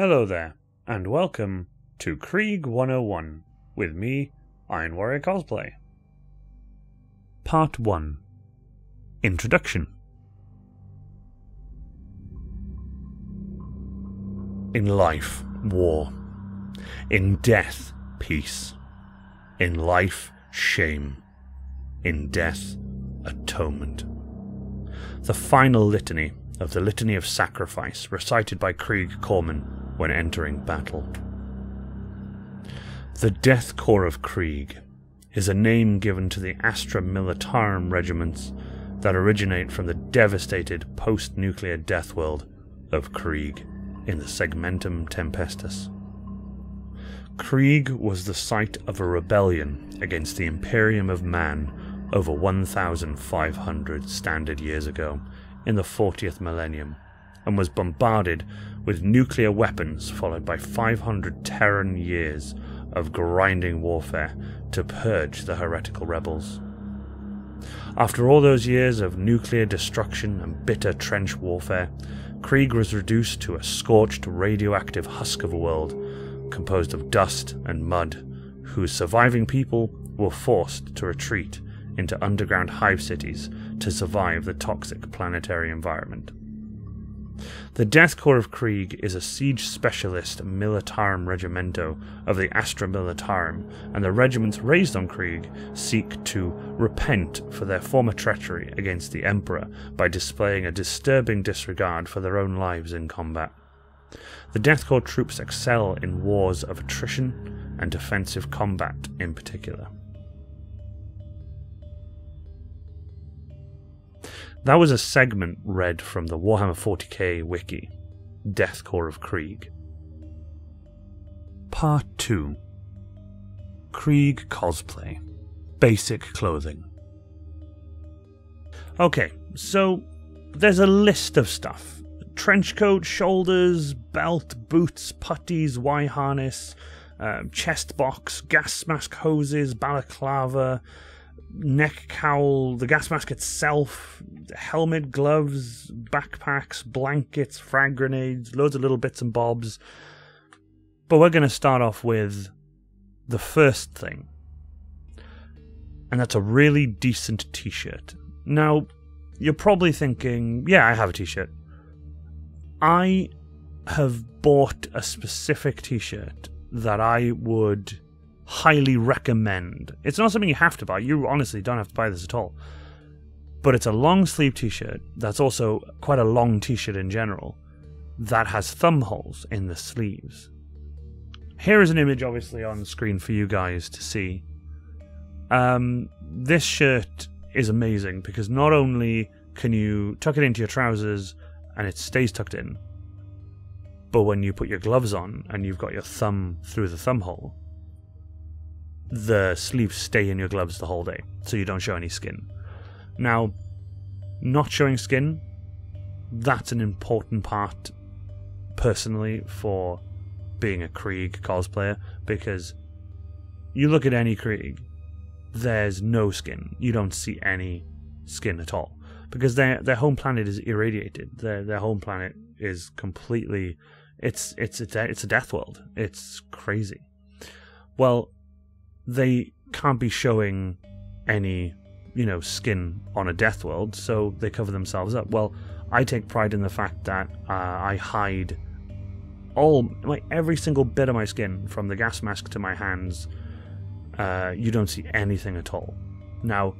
Hello there, and welcome to Krieg 101 with me, Iron Warrior Cosplay. Part 1 Introduction In life, war. In death, peace. In life, shame. In death, atonement. The final litany of the Litany of Sacrifice recited by Krieg Corman when entering battle. The Death Korps of Krieg is a name given to the Astra Militarum regiments that originate from the devastated post nuclear death world of Krieg in the Segmentum Tempestus. Krieg was the site of a rebellion against the Imperium of Man over 1,500 standard years ago in the 40th millennium and was bombarded with nuclear weapons, followed by 500 Terran years of grinding warfare to purge the heretical rebels. After all those years of nuclear destruction and bitter trench warfare, Krieg was reduced to a scorched radioactive husk of a world composed of dust and mud, whose surviving people were forced to retreat into underground hive cities to survive the toxic planetary environment. The Death Korps of Krieg is a siege specialist militarum regimento of the Astra Militarum, and the regiments raised on Krieg seek to repent for their former treachery against the Emperor by displaying a disturbing disregard for their own lives in combat. The Death Korps troops excel in wars of attrition and defensive combat in particular. That was a segment read from the Warhammer 40k wiki, Death Korps of Krieg. Part 2 Krieg Cosplay Basic Clothing. Okay, so there's a list of stuff trench coat, shoulders, belt, boots, puttees, Y harness, uh, chest box, gas mask hoses, balaclava, neck cowl, the gas mask itself, helmet, gloves, backpacks, blankets, frag grenades, loads of little bits and bobs. But we're going to start off with the first thing. And that's a really decent t shirt. Now, you're probably thinking, yeah, I have a t shirt. I have bought a specific t shirt that I would highly recommend. It's not something you have to buy. You honestly don't have to buy this at all. But it's a long sleeve t shirt that's also quite a long t shirt in general that has thumb holes in the sleeves. Here is an image, obviously, on screen for you guys to see. Um, this shirt is amazing because not only can you tuck it into your trousers and it stays tucked in, but when you put your gloves on and you've got your thumb through the thumb hole, the sleeves stay in your gloves the whole day, so you don't show any skin. Now, not showing skin, that's an important part, personally, for being a Krieg cosplayer, because you look at any Krieg, there's no skin. You don't see any skin at all. Because their their home planet is irradiated. Their their home planet is completely it's it's it's a, it's a death world. It's crazy. Well, they can't be showing any, you know, skin on a death world, so they cover themselves up. Well, I take pride in the fact that uh, I hide all my every single bit of my skin from the gas mask to my hands. Uh, you don't see anything at all. Now,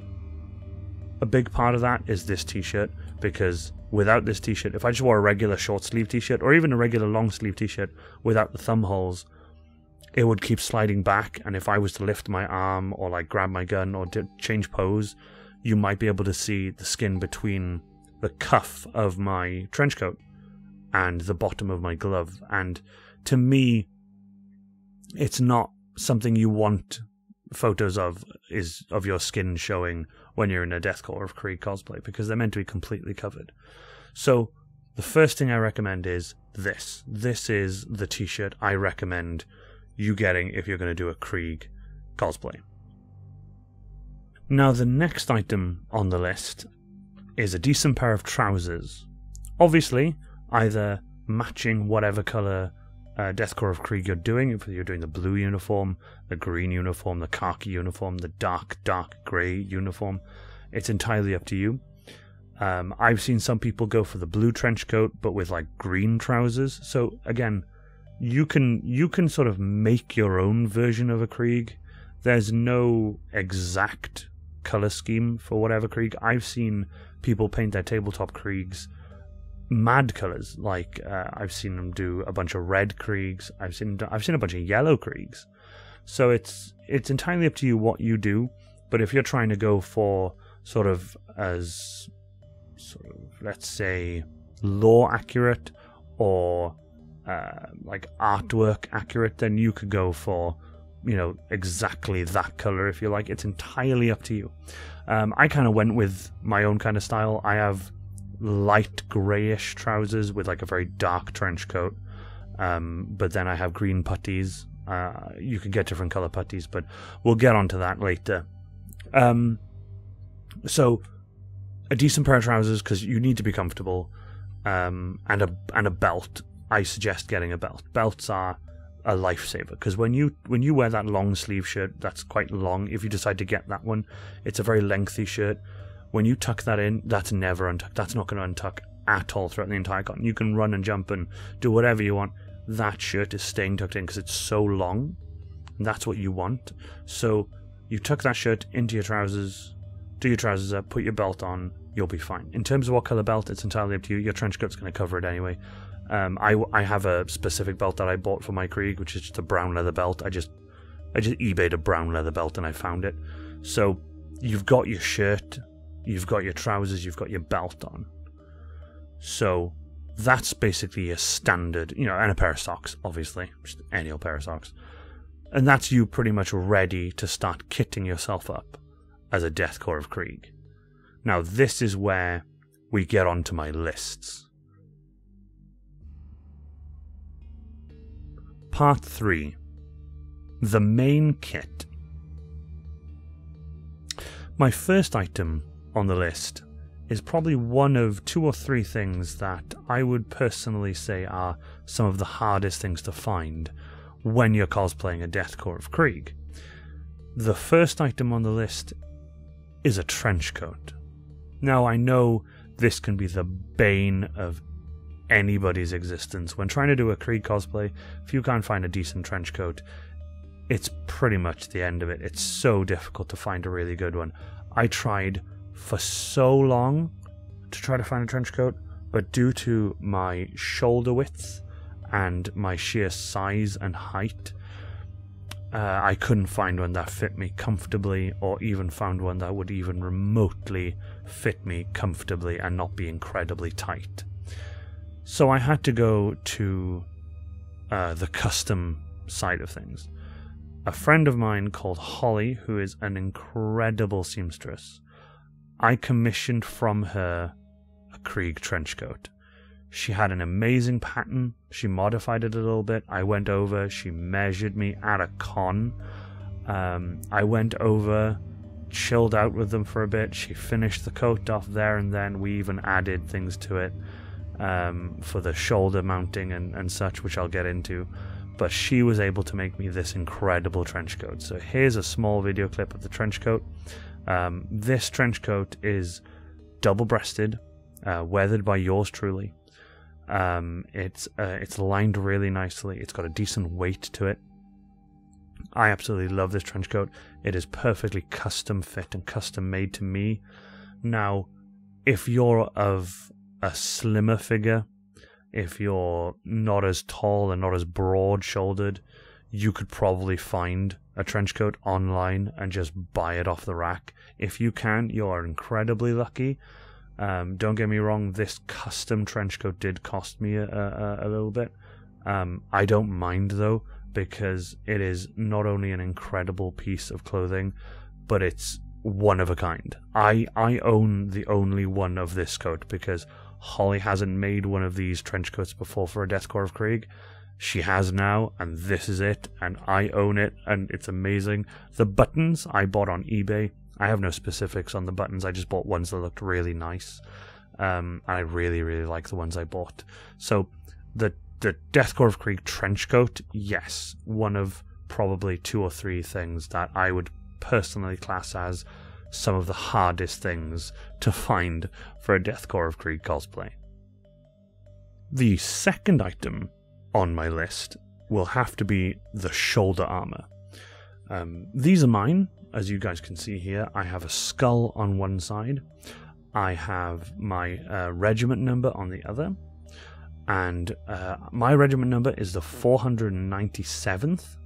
a big part of that is this t-shirt because without this t-shirt, if I just wore a regular short sleeve t-shirt or even a regular long sleeve t-shirt without the thumb holes, it would keep sliding back. And if I was to lift my arm or like grab my gun or change pose, you might be able to see the skin between the cuff of my trench coat and the bottom of my glove. And to me, it's not something you want photos of is of your skin showing when you're in a Death Korps of Krieg cosplay because they're meant to be completely covered. So the first thing I recommend is this. This is the t-shirt I recommend you getting if you're going to do a Krieg cosplay. Now, the next item on the list is a decent pair of trousers. Obviously, either matching whatever colour uh, Death Korps of Krieg you're doing, if you're doing the blue uniform, the green uniform, the khaki uniform, the dark, dark grey uniform, it's entirely up to you. Um, I've seen some people go for the blue trench coat, but with like green trousers. So again, you can you can sort of make your own version of a Krieg. There's no exact color scheme for whatever Krieg. I've seen people paint their tabletop Kriegs mad colors. Like uh, I've seen them do a bunch of red Kriegs. I've seen I've seen a bunch of yellow Kriegs. So it's it's entirely up to you what you do. But if you're trying to go for sort of as sort of let's say lore accurate or uh, like artwork accurate, then you could go for you know exactly that color if you like. It's entirely up to you. Um, I kind of went with my own kind of style. I have light grayish trousers with like a very dark trench coat. Um, but then I have green puttees. Uh, you can get different color puttees, but we'll get onto that later. Um, so a decent pair of trousers because you need to be comfortable, um, and a and a belt. I suggest getting a belt. Belts are a lifesaver because when you when you wear that long sleeve shirt that's quite long if you decide to get that one it's a very lengthy shirt when you tuck that in, that's never untucked. That's not going to untuck at all throughout the entire con. You can run and jump and do whatever you want. That shirt is staying tucked in because it's so long. that's what you want. So you tuck that shirt into your trousers, do your trousers up, put your belt on, you'll be fine. In terms of what color belt, it's entirely up to you. Your trench coat's going to cover it anyway. Um, I, I have a specific belt that I bought for my Krieg, which is just a brown leather belt. I just I just eBayed a brown leather belt and I found it. So you've got your shirt, you've got your trousers, you've got your belt on. So that's basically a standard, you know, and a pair of socks, obviously, just any old pair of socks. And that's you pretty much ready to start kitting yourself up as a Death Korps of Krieg. Now, this is where we get onto my lists. Part 3 The Main Kit. My first item on the list is probably one of two or three things that I would personally say are some of the hardest things to find when you're cosplaying a Death Korps of Krieg. The first item on the list is a trench coat. Now, I know this can be the bane of anybody's existence. When trying to do a Krieg cosplay, if you can't find a decent trench coat, it's pretty much the end of it. It's so difficult to find a really good one. I tried for so long to try to find a trench coat, but due to my shoulder width and my sheer size and height, uh, I couldn't find one that fit me comfortably, or even found one that would even remotely fit me comfortably and not be incredibly tight. So I had to go to uh, the custom side of things. A friend of mine called Holly, who is an incredible seamstress, I commissioned from her a Krieg trench coat. She had an amazing pattern. She modified it a little bit. I went over. She measured me at a con. Um, I went over, chilled out with them for a bit. She finished the coat off there and then. We even added things to it um, for the shoulder mounting and, and such, which I'll get into. But she was able to make me this incredible trench coat. So here's a small video clip of the trench coat. Um, this trench coat is double breasted, uh, weathered by yours truly. Um, it's uh, it's lined really nicely. It's got a decent weight to it. I absolutely love this trench coat. It is perfectly custom fit and custom made to me. Now, if you're of a slimmer figure, if you're not as tall and not as broad shouldered, you could probably find a trench coat online and just buy it off the rack. If you can, you are incredibly lucky. Um, don't get me wrong, this custom trench coat did cost me a, a, a little bit. Um, I don't mind though, because it is not only an incredible piece of clothing, but it's one of a kind. I, I own the only one of this coat because Holly hasn't made one of these trench coats before for a Death Korps of Krieg she has now, and this is it, and I own it, and it's amazing. The buttons I bought on eBay. I have no specifics on the buttons. I just bought ones that looked really nice, um, and I really, really like the ones I bought. So the the Death Korps of Krieg trench coat, yes, one of probably two or three things that I would personally class as some of the hardest things to find for a Death Korps of Krieg cosplay. The second item on my list will have to be the shoulder armor. Um, these are mine, as you guys can see here. I have a skull on one side, I have my uh, regiment number on the other, and uh, my regiment number is the 497th.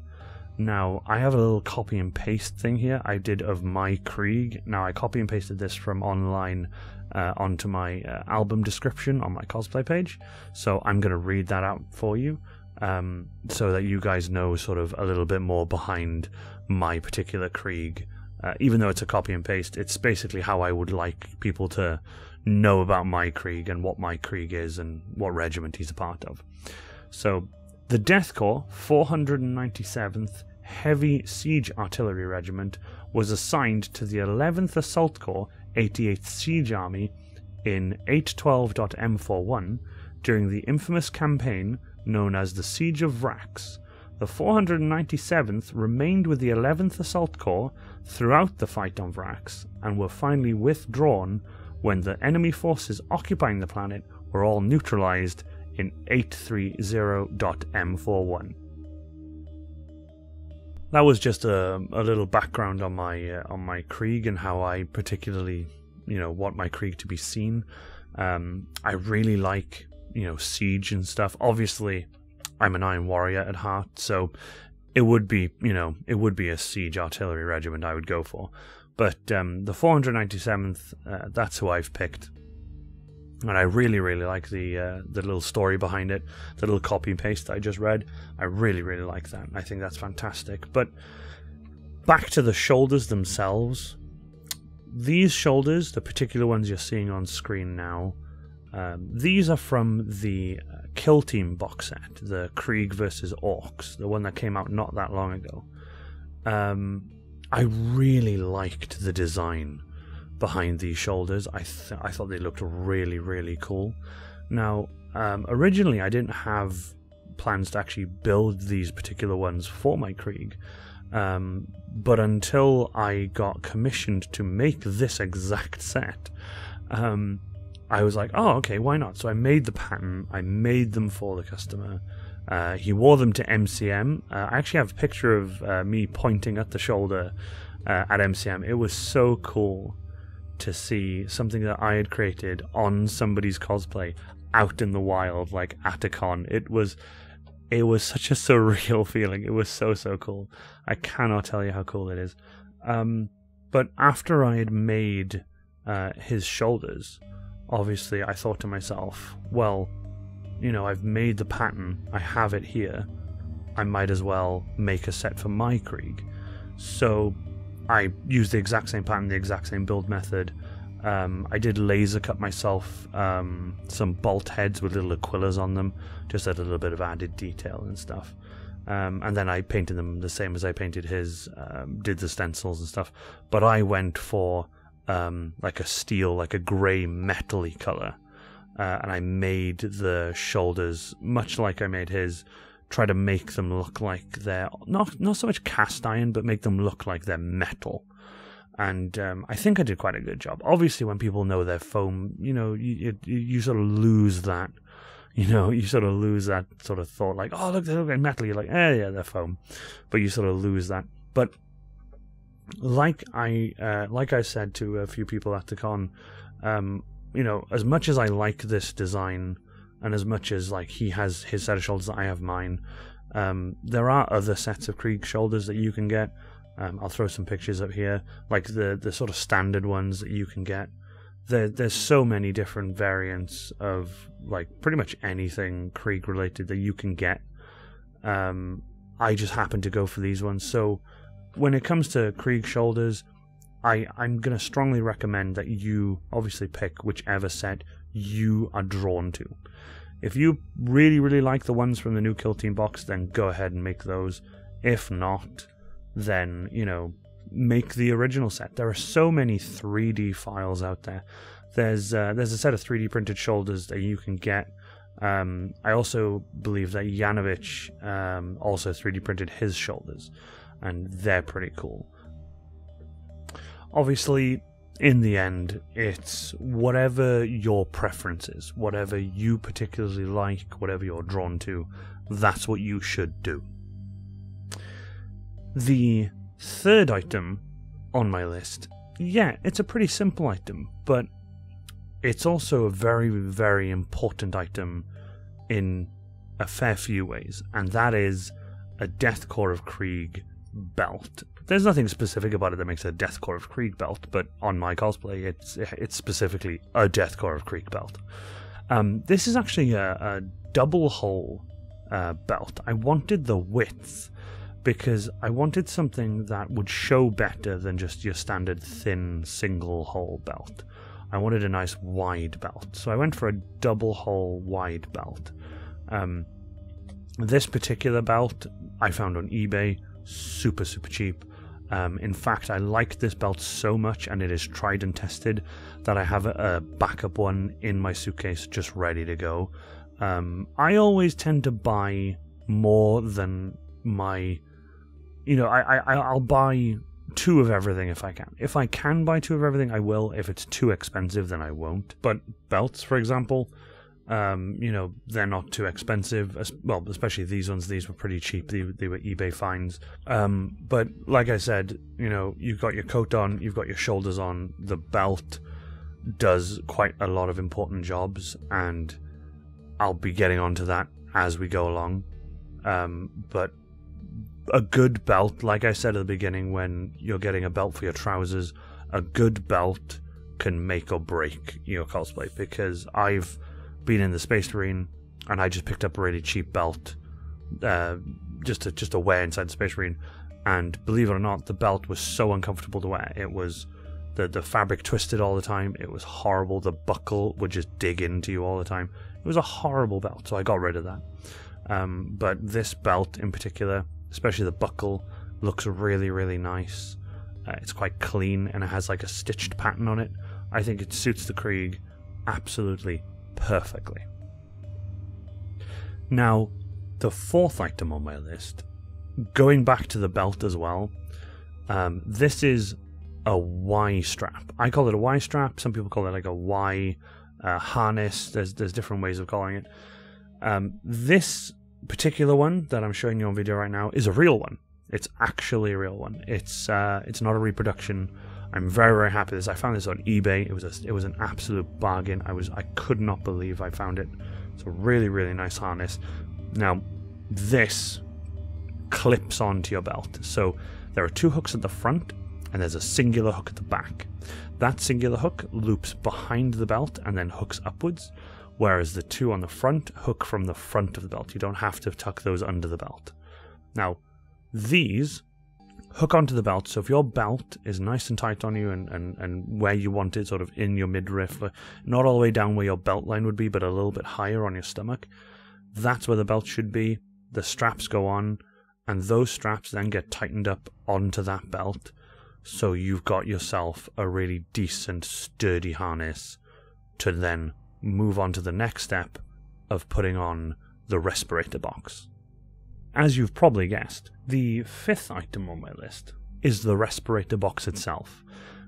Now, I have a little copy and paste thing here I did of my Krieg. Now, I copy and pasted this from online uh, onto my uh, album description on my cosplay page. So I'm going to read that out for you um, so that you guys know sort of a little bit more behind my particular Krieg. Uh, even though it's a copy and paste, it's basically how I would like people to know about my Krieg and what my Krieg is and what regiment he's a part of. So, the Death Korps 497th Heavy Siege Artillery Regiment was assigned to the 11th Assault Corps 88th Siege Army in 812.m41 during the infamous campaign known as the Siege of Vraks. The 497th remained with the 11th Assault Corps throughout the fight on Vraks and were finally withdrawn when the enemy forces occupying the planet were all neutralized in 830.m41. That was just a, a little background on my uh, on my Krieg and how I particularly, you know, want my Krieg to be seen. Um, I really like, you know, siege and stuff. Obviously, I'm an Iron Warrior at heart, so it would be, you know, it would be a siege artillery regiment I would go for. But um, the 497th, uh, that's who I've picked and I really, really like the uh, the little story behind it, the little copy and paste that I just read. I really, really like that. I think that's fantastic. But back to the shoulders themselves. These shoulders, the particular ones you're seeing on screen now, um, these are from the uh, Kill Team box set, the Krieg versus Orks, the one that came out not that long ago. Um, I really liked the design behind these shoulders. I th- I thought they looked really really cool. Now, um, originally I didn't have plans to actually build these particular ones for my Krieg, um, but until I got commissioned to make this exact set, um, I was like, oh okay, why not? So I made the pattern. I made them for the customer. Uh, he wore them to MCM. Uh, I actually have a picture of uh, me pointing at the shoulder uh, at MCM. It was so cool to see something that I had created on somebody's cosplay out in the wild, like at a con. It was it was such a surreal feeling. It was so so cool. I cannot tell you how cool it is. Um, but after I had made uh, his shoulders, obviously I thought to myself, well, you know, I've made the pattern. I have it here. I might as well make a set for my Krieg. So I used the exact same pattern, the exact same build method. Um, I did laser cut myself um, some bolt heads with little Aquilas on them, just had a little bit of added detail and stuff. Um, and then I painted them the same as I painted his, um, did the stencils and stuff. But I went for um, like a steel, like a grey metally color, uh, and I made the shoulders much like I made his, try to make them look like they're not not so much cast iron, but make them look like they're metal. And um, I think I did quite a good job. Obviously, when people know they're foam, you know, you, you, you sort of lose that. You know, you sort of lose that sort of thought, like, oh, look, they look like metal. You're like, eh, yeah, they're foam, but you sort of lose that. But like I uh, like I said to a few people at the con, um, you know, as much as I like this design, and as much as like he has his set of shoulders, that I have mine. Um, there are other sets of Krieg shoulders that you can get. Um, I'll throw some pictures up here, like the the sort of standard ones that you can get. There, there's so many different variants of like pretty much anything Krieg related that you can get. Um, I just happen to go for these ones. So when it comes to Krieg shoulders, I I'm gonna strongly recommend that you obviously pick whichever set you are drawn to. If you really, really like the ones from the new Kill Team box, then go ahead and make those. If not, then, you know, make the original set. There are so many 3D files out there. There's uh, there's a set of 3D printed shoulders that you can get Um, I also believe that Yanovich um, also 3D printed his shoulders, and they're pretty cool. Obviously, in the end, it's whatever your preference is, whatever you particularly like, whatever you're drawn to, that's what you should do. The third item on my list, yeah, it's a pretty simple item, but it's also a very, very important item in a fair few ways, and that is a Death Korps of Krieg belt. There's nothing specific about it that makes a Death Korps of Krieg belt, but on my cosplay, it's it's specifically a Death Korps of Krieg belt. Um, this is actually a, a double hole uh, belt. I wanted the width because I wanted something that would show better than just your standard thin single hole belt. I wanted a nice wide belt, so I went for a double hole wide belt. Um, this particular belt I found on eBay, super super cheap. Um, in fact, I like this belt so much, and it is tried and tested, that I have a, backup one in my suitcase just ready to go. Um, I always tend to buy more than my, you know, I, I I'll buy two of everything if I can. If I can buy two of everything, I will. If it's too expensive, then I won't. But belts, for example, um, you know, they're not too expensive. Well, especially these ones. These were pretty cheap. They, they were eBay finds. Um, but like I said, you know, you've got your coat on, you've got your shoulders on. The belt does quite a lot of important jobs, and I'll be getting onto that as we go along. Um, but a good belt, like I said at the beginning, when you're getting a belt for your trousers, a good belt can make or break your cosplay because I've been in the Space Marine and I just picked up a really cheap belt uh, just to just to wear inside the Space Marine, and believe it or not, the belt was so uncomfortable to wear. It was the the fabric twisted all the time. It was horrible. The buckle would just dig into you all the time. It was a horrible belt, so I got rid of that. Um, but this belt in particular, especially the buckle, looks really, really nice. Uh, it's quite clean and it has like a stitched pattern on it. I think it suits the Krieg absolutely perfectly. Now, the fourth item on my list, going back to the belt as well, um, this is a Y strap. I call it a Y strap. Some people call it like a Y uh, harness. There's there's different ways of calling it. Um, this particular one that I'm showing you on video right now is a real one. It's actually a real one. It's uh, it's not a reproduction. I'm very very happy with this. I found this on eBay. It was a, it was an absolute bargain. I was I could not believe I found it. It's a really really nice harness. Now this clips onto your belt. So there are two hooks at the front and there's a singular hook at the back. That singular hook loops behind the belt and then hooks upwards, whereas the two on the front hook from the front of the belt. You don't have to tuck those under the belt. Now, these hook onto the belt. So if your belt is nice and tight on you and, and, and where you want it, sort of in your midriff, not all the way down where your belt line would be, but a little bit higher on your stomach, that's where the belt should be. The straps go on, and those straps then get tightened up onto that belt so you've got yourself a really decent, sturdy harness to then move on to the next step of putting on the respirator box. As you've probably guessed, the fifth item on my list is the respirator box itself.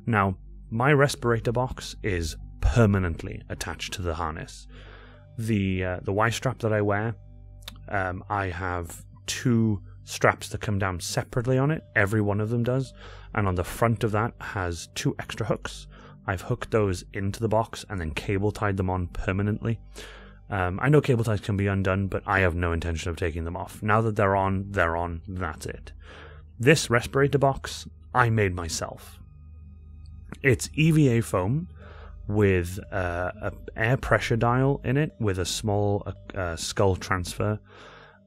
Now, my respirator box is permanently attached to the harness. The uh, the Y strap that I wear, um, I have two straps that come down separately on it. Every one of them does. And on the front of that has two extra hooks. I've hooked those into the box and then cable tied them on permanently. Um, I know cable ties can be undone, but I have no intention of taking them off. Now that they're on, they're on. That's it. This respirator box, I made myself. It's EVA foam with uh, a air pressure dial in it with a small uh, uh skull transfer.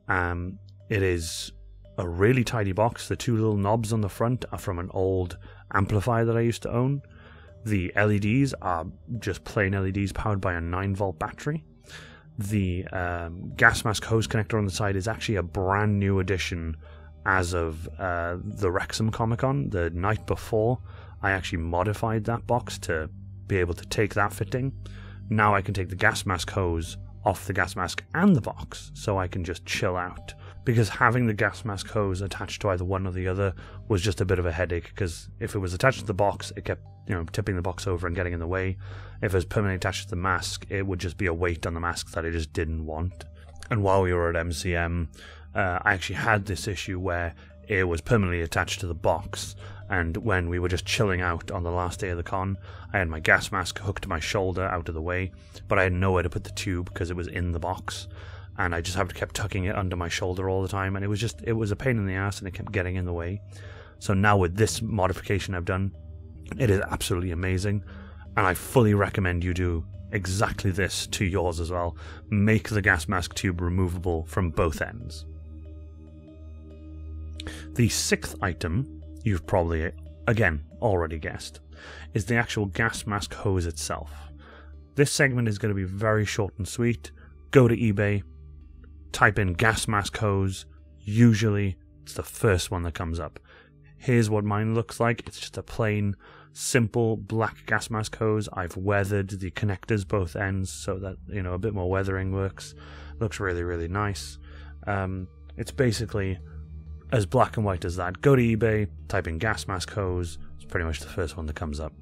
Um, it is a really tidy box. The two little knobs on the front are from an old amplifier that I used to own. The LEDs are just plain LEDs powered by a 9 volt battery. The um, gas mask hose connector on the side is actually a brand new addition as of uh, the Wrexham Comic Con the night before. I actually modified that box to be able to take that fitting. Now I can take the gas mask hose off the gas mask and the box so I can just chill out. Because having the gas mask hose attached to either one or the other was just a bit of a headache. Because if it was attached to the box, it kept you know tipping the box over and getting in the way. If it was permanently attached to the mask, it would just be a weight on the mask that I just didn't want. And while we were at MCM, uh, I actually had this issue where it was permanently attached to the box. And when we were just chilling out on the last day of the con, I had my gas mask hooked to my shoulder out of the way, but I had nowhere to put the tube because it was in the box. And I just have kept tucking it under my shoulder all the time. And it was just, it was a pain in the ass and it kept getting in the way. So now with this modification I've done, it is absolutely amazing. And I fully recommend you do exactly this to yours as well. Make the gas mask tube removable from both ends. The sixth item, you've probably, again, already guessed, is the actual gas mask hose itself. This segment is going to be very short and sweet. Go to eBay, type in gas mask hose. Usually, it's the first one that comes up. Here's what mine looks like it's just a plain, simple black gas mask hose. I've weathered the connectors both ends so that, you know, a bit more weathering works. Looks really, really nice. Um, it's basically as black and white as that. Go to eBay, type in gas mask hose. It's pretty much the first one that comes up.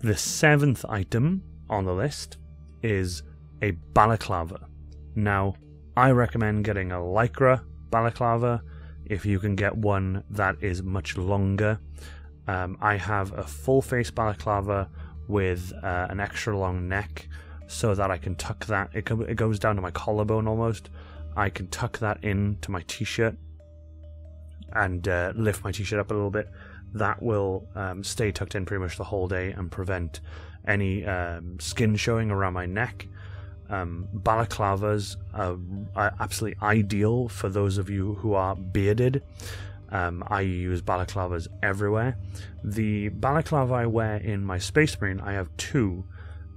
The seventh item on the list is a balaclava. Now, I recommend getting a lycra balaclava if you can get one that is much longer. Um, I have a full face balaclava with uh, an extra long neck so that I can tuck that. It, co- it goes down to my collarbone almost. I can tuck that into my t shirt and uh, lift my t shirt up a little bit. That will um, stay tucked in pretty much the whole day and prevent any um, skin showing around my neck. Um, balaclavas are, are, absolutely ideal for those of you who are bearded. Um, I use balaclavas everywhere. The balaclava I wear in my Space Marine, I have two.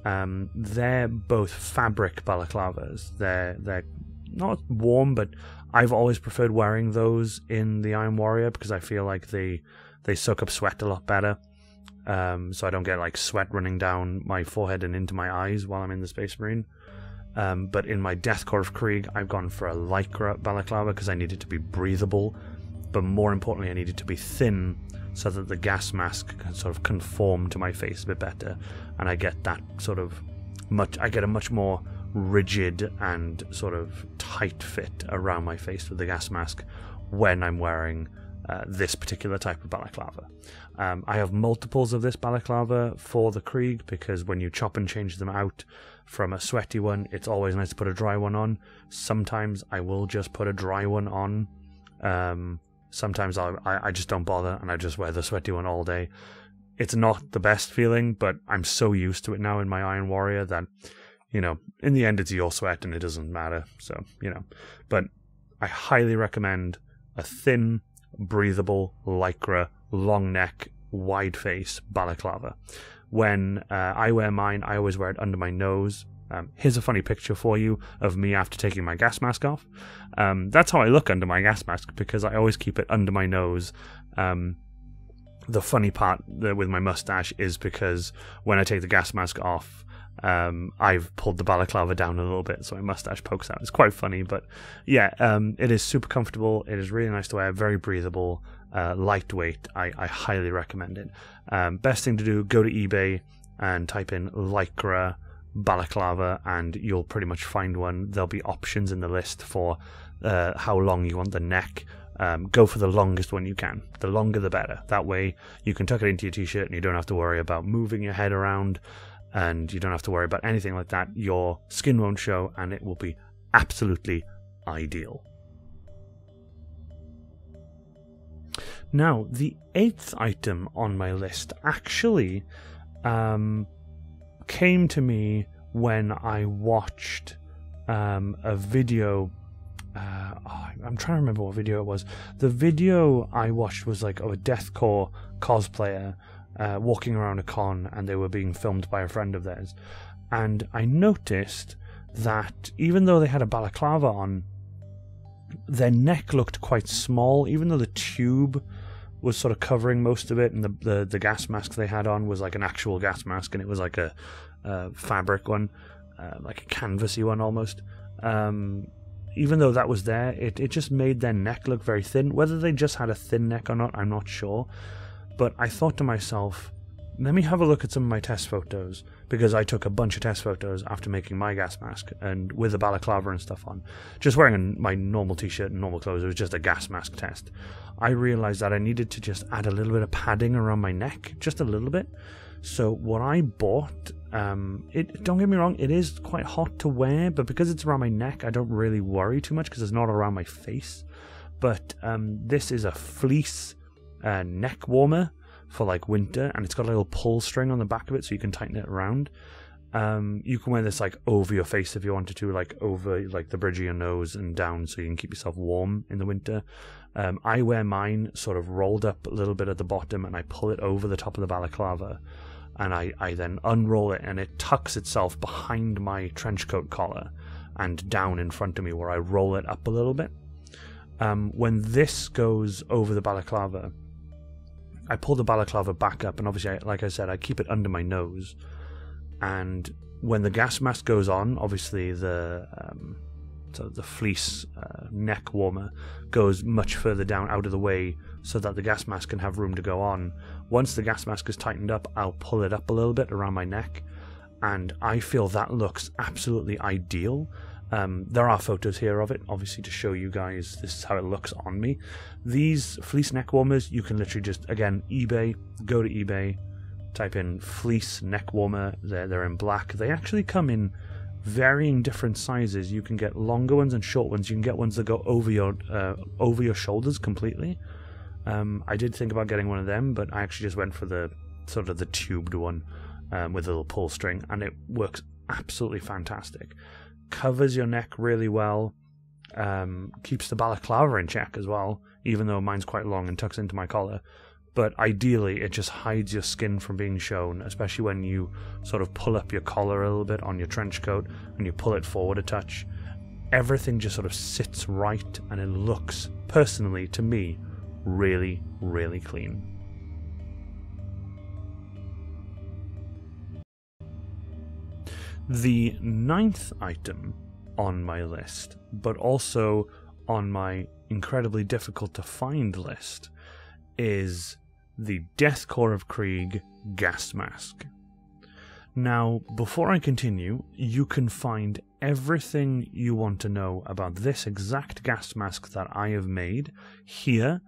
Um, they're both fabric balaclavas. They're they're not warm, but I've always preferred wearing those in the Iron Warrior because I feel like they they soak up sweat a lot better. Um, so I don't get like sweat running down my forehead and into my eyes while I'm in the Space Marine. Um, but in my Death Korps of Krieg, I've gone for a lycra balaclava because I needed to be breathable, but more importantly, I needed to be thin so that the gas mask can sort of conform to my face a bit better, and I get that sort of much. I get a much more rigid and sort of tight fit around my face with the gas mask when I'm wearing uh, this particular type of balaclava. Um, I have multiples of this balaclava for the Krieg because when you chop and change them out from a sweaty one, it's always nice to put a dry one on. Sometimes I will just put a dry one on. Um, sometimes I, I just don't bother and I just wear the sweaty one all day. It's not the best feeling, but I'm so used to it now in my Iron Warrior that you know, in the end, it's your sweat and it doesn't matter. So, you know, but I highly recommend a thin, breathable, lycra, long neck, wide face balaclava. When uh, I wear mine, I always wear it under my nose. Um, here's a funny picture for you of me after taking my gas mask off. Um, that's how I look under my gas mask because I always keep it under my nose. Um, the funny part with my mustache is because when I take the gas mask off, um, I've pulled the balaclava down a little bit, so my mustache pokes out. It's quite funny, but yeah, um, it is super comfortable. It is really nice to wear, very breathable, uh, lightweight. I, I, highly recommend it. Um, best thing to do: go to eBay and type in lycra balaclava, and you'll pretty much find one. There'll be options in the list for uh, how long you want the neck. Um, go for the longest one you can. The longer, the better. That way, you can tuck it into your t-shirt, and you don't have to worry about moving your head around and you don't have to worry about anything like that. Your skin won't show, and it will be absolutely ideal. Now, the eighth item on my list actually um, came to me when I watched um, a video. Uh, oh, I'm trying to remember what video it was. The video I watched was like of a Death Korps cosplayer uh, walking around a con and they were being filmed by a friend of theirs. And I noticed that even though they had a balaclava on, their neck looked quite small, even though the tube was sort of covering most of it, and the, the, the gas mask they had on was like an actual gas mask, and it was like a, a fabric one. uh, like a canvasy one almost. Um, even though that was there, it, it just made their neck look very thin. Whether they just had a thin neck or not, I'm not sure. But I thought to myself, let me have a look at some of my test photos because I took a bunch of test photos after making my gas mask and with the balaclava and stuff on. Just wearing my normal t shirt and normal clothes, it was just a gas mask test. I realized that I needed to just add a little bit of padding around my neck, just a little bit. So what I bought, um, it don't get me wrong, it is quite hot to wear, but because it's around my neck, I don't really worry too much because it's not around my face. But um, this is a fleece uh, neck warmer for like winter, and it's got a little pull string on the back of it so you can tighten it around. Um, you can wear this like over your face if you wanted to, like over like the bridge of your nose and down, so you can keep yourself warm in the winter. Um, I wear mine sort of rolled up a little bit at the bottom, and I pull it over the top of the balaclava, and I, I then unroll it, and it tucks itself behind my trench coat collar and down in front of me, where I roll it up a little bit. Um, when this goes over the balaclava, I pull the balaclava back up, and obviously, I, like I said, I keep it under my nose. And when the gas mask goes on, obviously the um, so the fleece uh, neck warmer goes much further down out of the way, so that the gas mask can have room to go on. Once the gas mask is tightened up, I'll pull it up a little bit around my neck, and I feel that looks absolutely ideal. Um, there are photos here of it, obviously, to show you guys this is how it looks on me. These fleece neck warmers, you can literally just, again, eBay, go to eBay, type in fleece neck warmer. They're, they're in black. They actually come in varying different sizes. You can get longer ones and short ones. You can get ones that go over your uh, over your shoulders completely. Um, I did think about getting one of them, but I actually just went for the sort of the tubed one um, with a little pull string, and it works absolutely fantastic covers your neck really well, um, keeps the balaclava in check as well, even though mine's quite long and tucks into my collar. But ideally, it just hides your skin from being shown, especially when you sort of pull up your collar a little bit on your trench coat and you pull it forward a touch. Everything just sort of sits right and it looks, personally, to me, really, really clean. The ninth item on my list, but also on my incredibly difficult to find list, is the Death Korps of Krieg gas mask. Now, before I continue, you can find everything you want to know about this exact gas mask that I have made here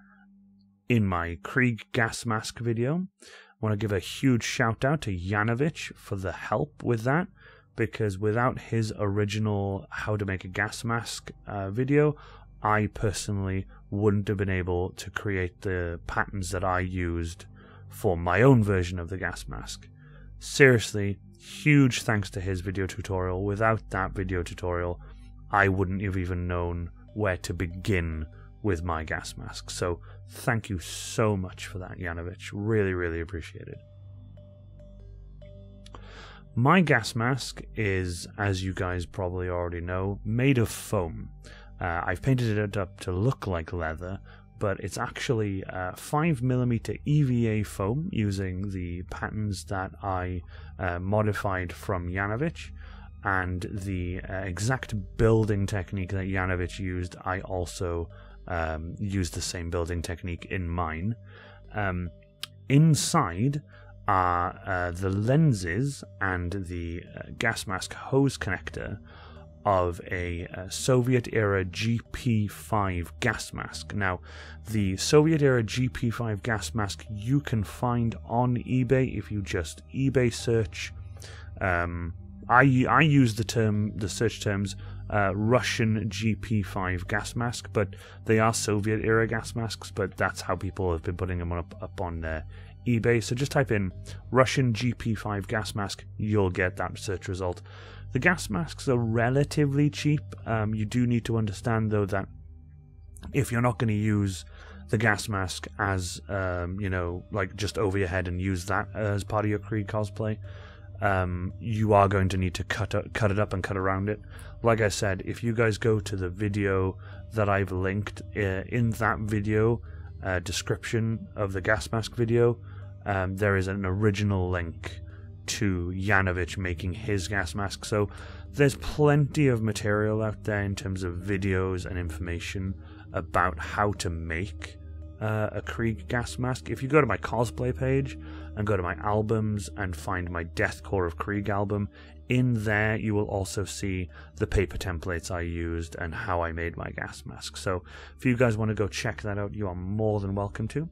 in my Krieg gas mask video. I want to give a huge shout out to Yanovich for the help with that because without his original how to make a gas mask uh, video, I personally wouldn't have been able to create the patterns that I used for my own version of the gas mask. Seriously, huge thanks to his video tutorial. Without that video tutorial, I wouldn't have even known where to begin with my gas mask. So thank you so much for that, Yanovich. Really, really appreciate it. My gas mask is, as you guys probably already know, made of foam. Uh, I've painted it up to look like leather, but it's actually uh, 5mm EVA foam using the patterns that I uh, modified from Yanovich. And the uh, exact building technique that Yanovich used, I also um, used the same building technique in mine. Um, inside, are uh, the lenses and the uh, gas mask hose connector of a, uh, Soviet era GP5 gas mask. Now, the Soviet era GP5 gas mask you can find on eBay if you just eBay search. Um, I I use the term the search terms uh, Russian GP5 gas mask, but they are Soviet era gas masks. But that's how people have been putting them up up on uh, eBay. So just type in Russian GP5 gas mask, you'll get that search result. The gas masks are relatively cheap. Um, you do need to understand though that if you're not going to use the gas mask as um, you know, like just over your head and use that as part of your Krieg cosplay, um, you are going to need to cut it, cut it up and cut around it. Like I said, if you guys go to the video that I've linked uh, in that video uh, description of the gas mask video, um, there is an original link to Yanovich making his gas mask. So there's plenty of material out there in terms of videos and information about how to make uh, a Krieg gas mask. If you go to my cosplay page and go to my albums and find my Death Korps of Krieg album, in there you will also see the paper templates I used and how I made my gas mask. So if you guys want to go check that out, you are more than welcome to.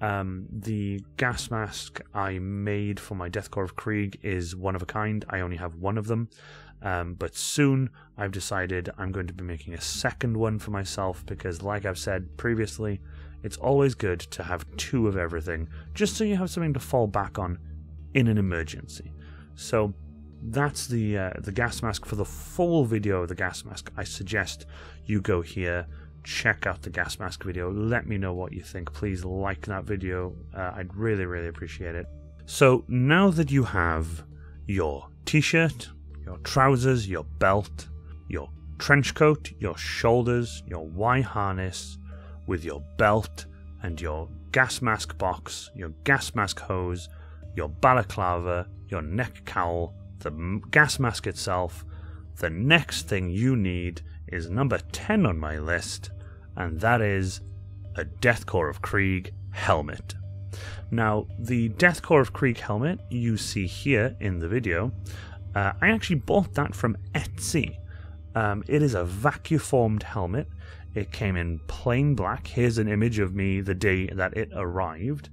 Um, the gas mask I made for my Death Korps of Krieg is one of a kind. I only have one of them. Um, but soon I've decided I'm going to be making a second one for myself because, like I've said previously, it's always good to have two of everything just so you have something to fall back on in an emergency. So that's the uh, the gas mask for the full video of the gas mask. I suggest you go here, check out the gas mask video. Let me know what you think. Please like that video. Uh, I'd really really appreciate it. So now that you have your t-shirt, your trousers, your belt, your trench coat, your shoulders, your Y harness, with your belt and your gas mask box, your gas mask hose, your balaclava, your neck cowl, the gas mask itself. The next thing you need is number 10 on my list, and that is a Death Korps of Krieg helmet. Now, the Death Korps of Krieg helmet you see here in the video, uh, I actually bought that from Etsy. Um, it is a vacuum-formed helmet. It came in plain black. Here's an image of me the day that it arrived.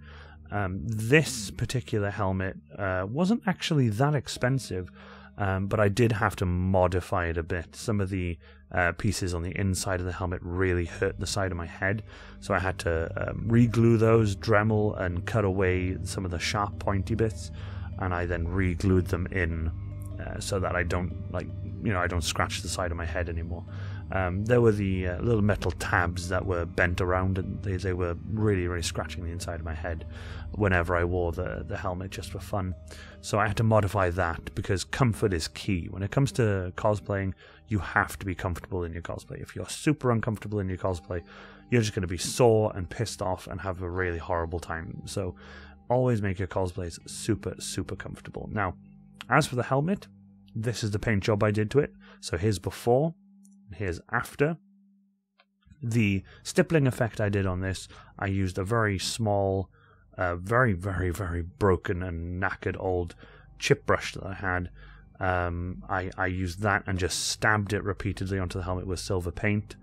Um, this particular helmet uh, wasn't actually that expensive, um, but I did have to modify it a bit. Some of the uh, pieces on the inside of the helmet really hurt the side of my head, so I had to um, re-glue those, Dremel, and cut away some of the sharp, pointy bits, and I then re-glued them in uh, so that I don't like you know I don't scratch the side of my head anymore. Um, there were the uh, little metal tabs that were bent around, and they, they were really, really scratching the inside of my head whenever I wore the, the helmet just for fun. So I had to modify that because comfort is key. When it comes to cosplaying, you have to be comfortable in your cosplay. If you're super uncomfortable in your cosplay, you're just going to be sore and pissed off and have a really horrible time. So always make your cosplays super, super comfortable. Now, as for the helmet, this is the paint job I did to it. So here's before here's after. The stippling effect I did on this, I used a very small, uh, very, very, very broken and knackered old chip brush that I had. Um, I, I used that and just stabbed it repeatedly onto the helmet with silver paint.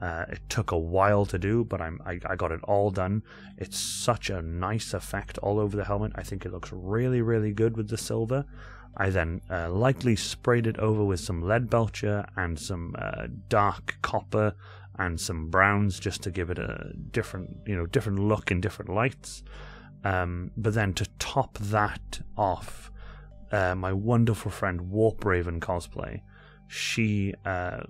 Uh, it took a while to do, but I'm, I, I got it all done. It's such a nice effect all over the helmet. I think it looks really, really good with the silver. I then uh, lightly sprayed it over with some Leadbelcher and some uh, dark copper and some browns just to give it a different, you know, different look in different lights. Um, but then to top that off, uh, my wonderful friend Warp Raven cosplay, she, uh,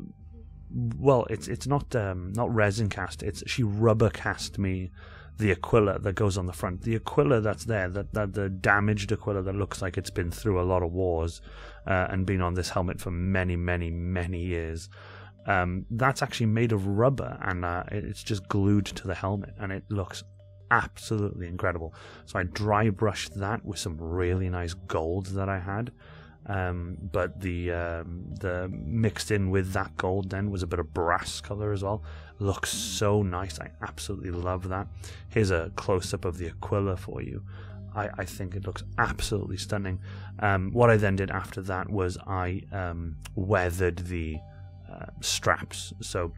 well, it's it's not um, not resin cast. It's she rubber cast me the Aquila that goes on the front. The Aquila that's there, that, that the damaged Aquila that looks like it's been through a lot of wars uh, and been on this helmet for many, many, many years. Um, that's actually made of rubber and uh, it's just glued to the helmet and it looks absolutely incredible. So I dry brushed that with some really nice gold that I had. Um, but the um, the mixed in with that gold then was a bit of brass color as well. Looks so nice. I absolutely love that. Here's a close up of the Aquila for you. I, I think it looks absolutely stunning. Um, what I then did after that was I um, weathered the uh, straps. So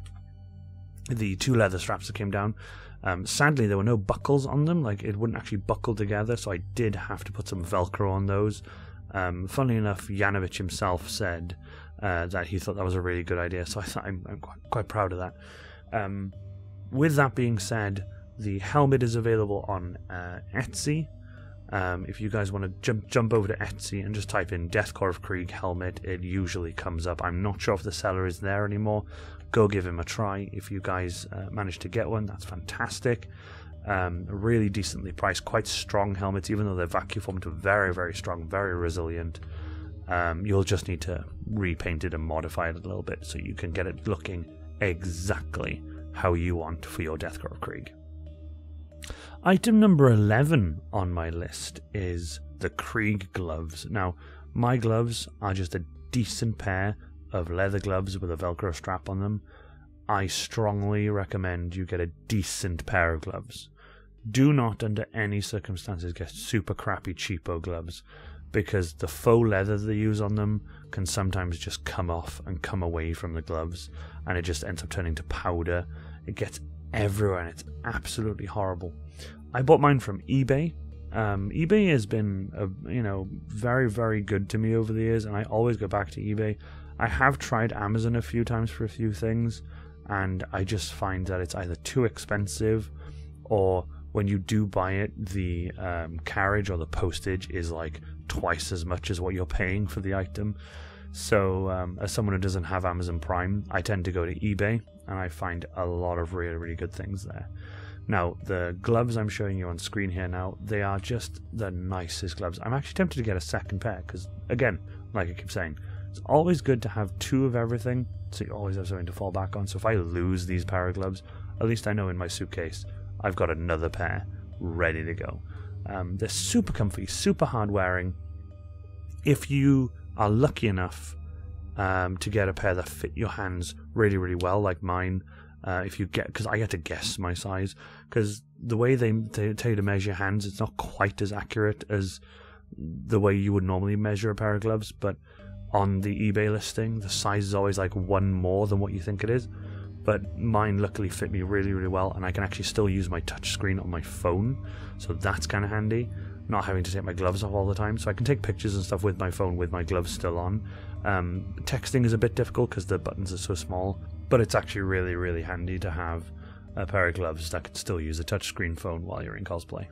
the two leather straps that came down. Um, sadly, there were no buckles on them. Like it wouldn't actually buckle together, so I did have to put some Velcro on those. Um, funnily enough, Yanovich himself said uh, that he thought that was a really good idea, so I thought I'm, I'm quite, quite, proud of that. Um, with that being said, the helmet is available on uh, Etsy. Um, if you guys want to jump jump over to Etsy and just type in Death Korps of Krieg helmet, it usually comes up. I'm not sure if the seller is there anymore. Go give him a try. If you guys uh, manage to get one, that's fantastic. Um, really decently priced, quite strong helmets, even though they're vacuum formed, very, very strong, very resilient. Um, you'll just need to repaint it and modify it a little bit so you can get it looking exactly how you want for your Death Korps Krieg. Item number 11 on my list is the Krieg gloves. Now, my gloves are just a decent pair of leather gloves with a Velcro strap on them. I strongly recommend you get a decent pair of gloves. Do not, under any circumstances, get super crappy cheapo gloves because the faux leather they use on them can sometimes just come off and come away from the gloves and it just ends up turning to powder. It gets everywhere and it's absolutely horrible. I bought mine from eBay. Um, eBay has been, a, you know, very, very good to me over the years, and I always go back to eBay. I have tried Amazon a few times for a few things, and I just find that it's either too expensive, or when you do buy it, the um, carriage or the postage is like twice as much as what you're paying for the item. So, um, as someone who doesn't have Amazon Prime, I tend to go to eBay and I find a lot of really, really good things there. Now, the gloves I'm showing you on screen here now, they are just the nicest gloves. I'm actually tempted to get a second pair because, again, like I keep saying, it's always good to have two of everything so you always have something to fall back on. So if I lose these of gloves, at least I know in my suitcase I've got another pair ready to go. Um, they're super comfy, super hard wearing. If you are lucky enough um, to get a pair that fit your hands really, really well, like mine, uh, if you get because I get to guess my size because the way they, they tell you to measure hands, it's not quite as accurate as the way you would normally measure a pair of gloves. But on the eBay listing, the size is always like one more than what you think it is. But mine luckily fit me really, really well, and I can actually still use my touchscreen on my phone, so that's kind of handy. Not having to take my gloves off all the time, so I can take pictures and stuff with my phone with my gloves still on. Um, texting is a bit difficult because the buttons are so small, but it's actually really, really handy to have a pair of gloves that can still use a touchscreen phone while you're in cosplay.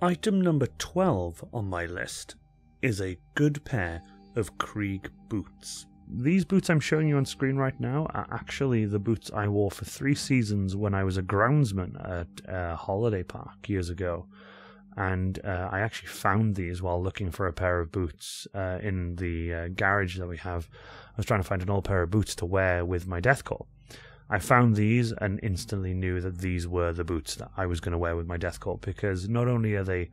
Item number 12 on my list is a good pair of Krieg boots. These boots I'm showing you on screen right now are actually the boots I wore for three seasons when I was a groundsman at a holiday park years ago. And uh, I actually found these while looking for a pair of boots uh, in the uh, garage that we have I was trying to find an old pair of boots to wear with my Death Korps. I found these and instantly knew that these were the boots that I was going to wear with my Death Korps because not only are they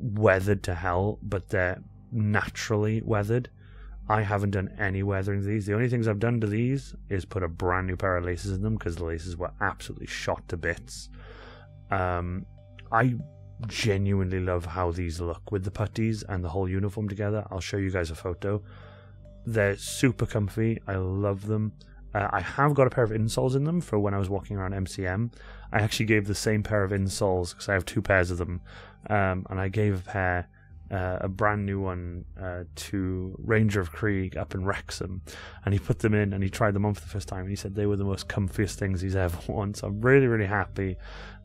weathered to hell, but they're naturally weathered. I haven't done any weathering to these. The only things I've done to these is put a brand new pair of laces in them because the laces were absolutely shot to bits. Um, I genuinely love how these look with the puttees and the whole uniform together. I'll show you guys a photo. They're super comfy. I love them. Uh, I have got a pair of insoles in them for when I was walking around MCM. I actually gave the same pair of insoles because I have two pairs of them, um, and I gave a pair, uh, a brand new one, uh, to Ranger of Krieg up in Wrexham, and he put them in and he tried them on for the first time, and he said they were the most comfiest things he's ever worn. So I'm really, really happy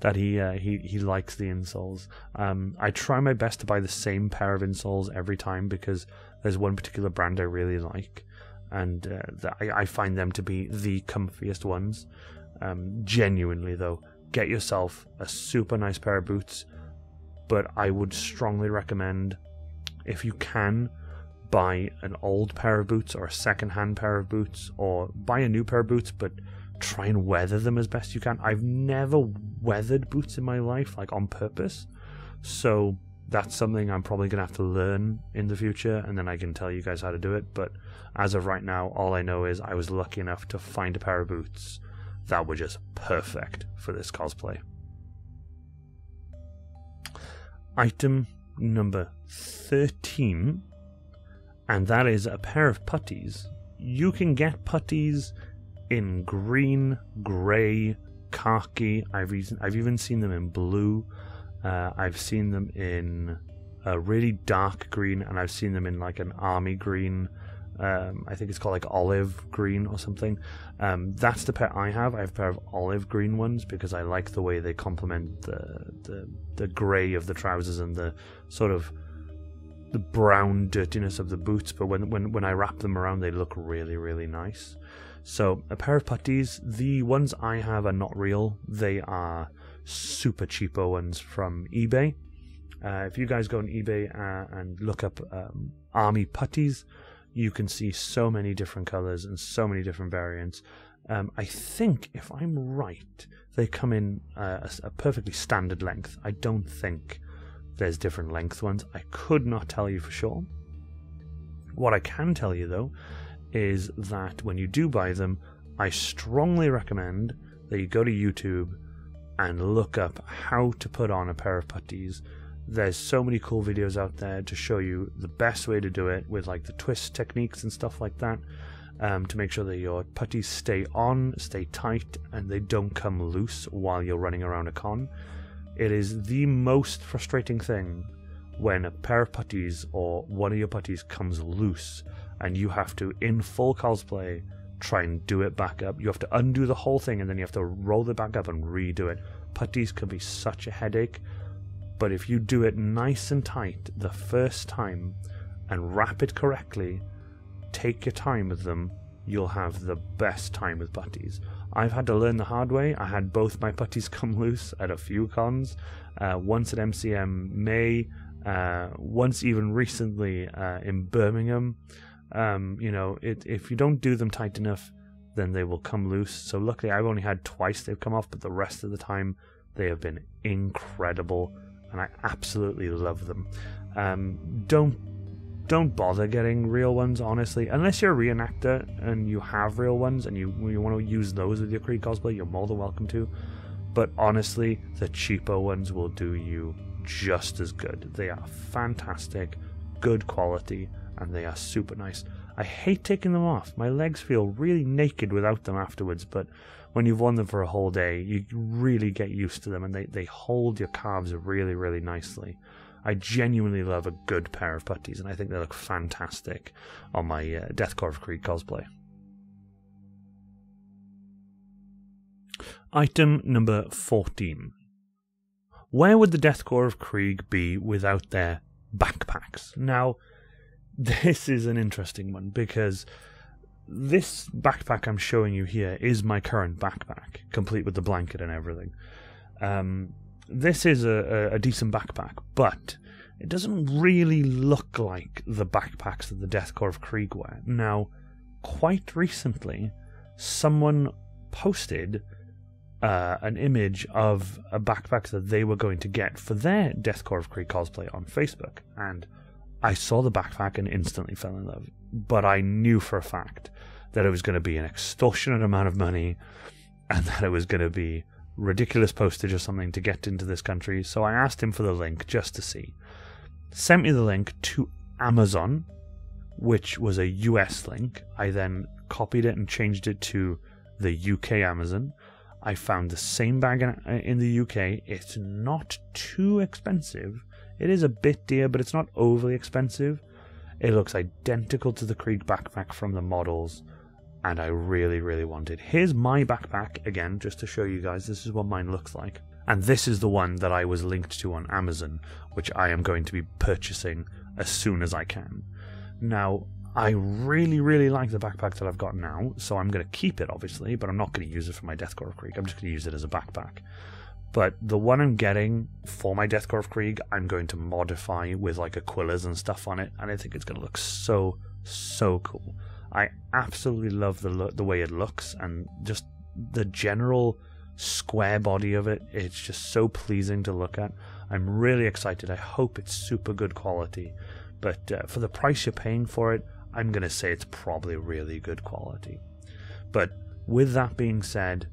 that he uh, he he likes the insoles. Um, I try my best to buy the same pair of insoles every time because there's one particular brand I really like, and uh, I, I, find them to be the comfiest ones. Um, genuinely, though, get yourself a super nice pair of boots, but I would strongly recommend, if you can, buy an old pair of boots or a second hand pair of boots, or buy a new pair of boots, but try and weather them as best you can. I've never weathered boots in my life, like on purpose. So that's something I'm probably going to have to learn in the future, and then I can tell you guys how to do it. But as of right now, all I know is I was lucky enough to find a pair of boots that were just perfect for this cosplay. Item number 13, and that is a pair of puttees. You can get puttees in green, grey, khaki. I've even, I've even seen them in blue. Uh, I've seen them in a really dark green, and I've seen them in like an army green. Um, I think it's called like olive green or something. Um, that's the pair I have. I have a pair of olive green ones because I like the way they complement the the, the grey of the trousers and the sort of the brown dirtiness of the boots. But when when when I wrap them around, they look really really nice. So a pair of puttees. The ones I have are not real. They are super cheapo ones from eBay. Uh, if you guys go on eBay uh, and look up um, army puttees, you can see so many different colors and so many different variants. Um, I think, if I'm right, they come in uh, a, a, perfectly standard length. I don't think There's different length ones. I could not tell you for sure. What I can tell you though is that when you do buy them, I strongly recommend that you go to YouTube and look up how to put on a pair of puttees. There's so many cool videos out there to show you the best way to do it with like the twist techniques and stuff like that um, to make sure that your puttees stay on, stay tight, and they don't come loose while you're running around a con. It is the most frustrating thing when a pair of puttees or one of your puttees comes loose and you have to, in full cosplay, try and do it back up. You have to undo the whole thing and then you have to roll it back up and redo it. Puttees can be such a headache, but if you do it nice and tight the first time and wrap it correctly, take your time with them, you'll have the best time with puttees. I've had to learn the hard way. I had both my puttees come loose at a few cons. Uh, once at MCM May, uh, once even recently uh, in Birmingham. Um, you know, it, if you don't do them tight enough, then they will come loose. So luckily, I've only had twice they've come off, but the rest of the time they have been incredible, and I absolutely love them. Um, don't don't bother getting real ones, honestly, unless you're a reenactor and you have real ones and you you want to use those with your Krieg cosplay. You're more than welcome to. But honestly, the cheaper ones will do you just as good. They are fantastic, good quality, and they are super nice. I hate taking them off. My legs feel really naked without them afterwards, but when you've worn them for a whole day, you really get used to them and they, they hold your calves really, really nicely. I genuinely love a good pair of puttees, and I think they look fantastic on my uh, Death Korps of Krieg cosplay. Item number 14. Where would the Death Korps of Krieg be without their backpacks? Now, this is an interesting one because this backpack I'm showing you here is my current backpack, complete with the blanket and everything. Um, this is a, a, decent backpack, but it doesn't really look like the backpacks that the Death Korps of Krieg wear. Now, quite recently, someone posted uh, an image of a backpack that they were going to get for their Death Korps of Krieg cosplay on Facebook, and I saw the backpack and instantly fell in love. But I knew for a fact that it was going to be an extortionate amount of money and that it was going to be ridiculous postage or something to get into this country. So I asked him for the link just to see. Sent me the link to Amazon, which was a US link. I then copied it and changed it to the UK Amazon. I found the same bag in uh, the UK. It's not too expensive. It is a bit dear, but it's not overly expensive. It looks identical to the Krieg backpack from the models, and I really, really want it. Here's my backpack again, just to show you guys. This is what mine looks like. And this is the one that I was linked to on Amazon, which I am going to be purchasing as soon as I can. Now, I really, really like the backpack that I've got now, so I'm going to keep it, obviously, but I'm not going to use it for my Death Korps Krieg. I'm just going to use it as a backpack. But the one I'm getting for my Death Korps of Krieg, I'm going to modify with like Aquilas and stuff on it, and I think it's going to look so, so cool. I absolutely love the the way it looks and just the general square body of it. It's just so pleasing to look at. I'm really excited. I hope it's super good quality. But uh, for the price you're paying for it, I'm going to say it's probably really good quality. But with that being said,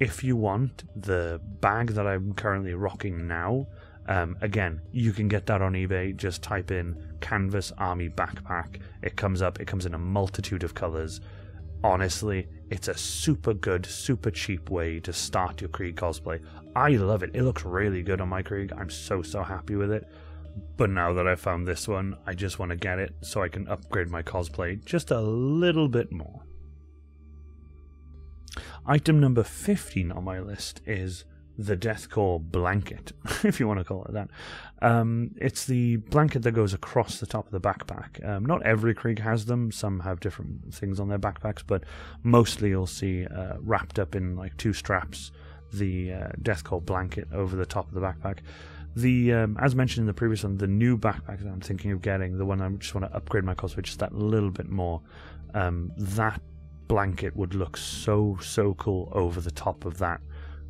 if you want the bag that I'm currently rocking now, um, again, you can get that on eBay. Just type in Canvas Army Backpack. It comes up, it comes in a multitude of colors. Honestly, it's a super good, super cheap way to start your Krieg cosplay. I love it. It looks really good on my Krieg. I'm so, so happy with it. But now that I found this one, I just want to get it so I can upgrade my cosplay just a little bit more. Item number 15 on my list is the Death Korps blanket, if you want to call it that. Um, it's the blanket that goes across the top of the backpack. Um, not every Krieg has them. Some have different things on their backpacks, but mostly you'll see uh, wrapped up in like two straps the uh, Death Korps blanket over the top of the backpack. The um, as mentioned in the previous one, the new backpack that I'm thinking of getting, the one I just want to upgrade my cosplay just that little bit more. Um, that blanket would look so so cool over the top of that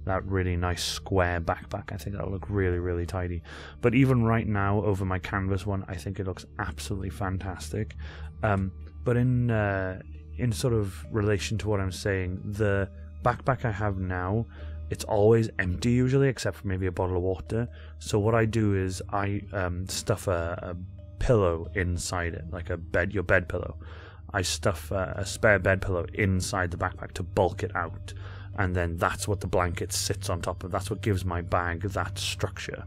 that really nice square backpack. I think that'll look really, really tidy. But even right now, over my canvas one, I think it looks absolutely fantastic. Um, but in uh, in sort of relation to what I'm saying, the backpack I have now, it's always empty usually, except for maybe a bottle of water. So what I do is I um, stuff a, a, pillow inside it, like a bed, your bed pillow. I stuff a, a spare bed pillow inside the backpack to bulk it out and then that's what the blanket sits on top of. That's what gives my bag that structure,